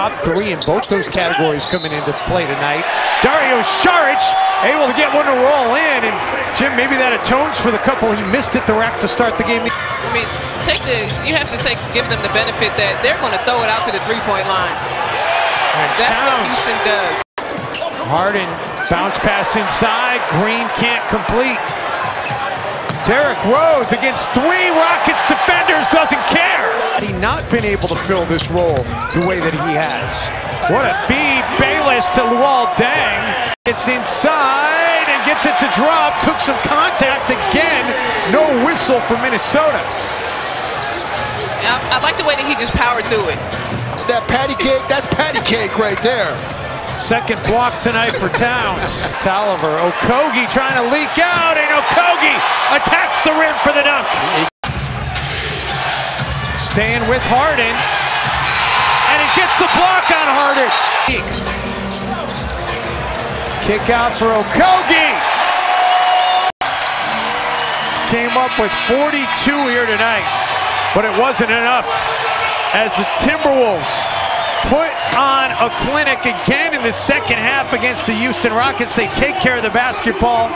Top three in both those categories coming into play tonight. Dario Saric able to get one to roll in, and Jim, maybe that atones for the couple he missed at the rack to start the game. I mean, take the you have to take give them the benefit that they're going to throw it out to the three-point line. And That's what Houston does. Harden bounce pass inside. Green can't complete. Derrick Rose against three Rockets defenders been able to fill this role the way that he has. What a feed, Bayless to Luol Deng. It's inside and gets it to drop. Took some contact again. No whistle for Minnesota. I, I like the way that he just powered through it. That patty cake, that's patty cake right there. Second block tonight for Towns. Tolliver, Okogie trying to leak out, and Okogie attacks the rim for the dunk. Staying with Harden, and he gets the block on Harden. Kick out for Okogie. Came up with 42 here tonight, but it wasn't enough as the Timberwolves put on a clinic again in the second half against the Houston Rockets. They take care of the basketball.